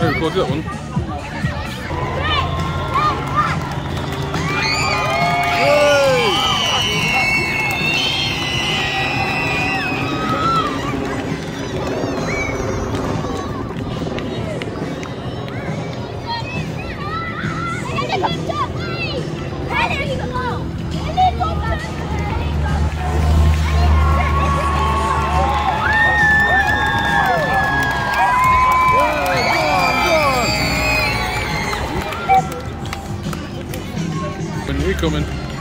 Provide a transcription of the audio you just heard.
二十多个 We're coming.